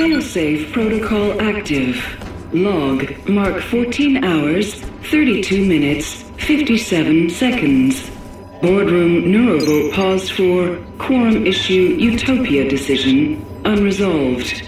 Failsafe protocol active. Log mark 14 hours, 32 minutes, 57 seconds. Boardroom Neurovolt paused for quorum issue utopia decision unresolved.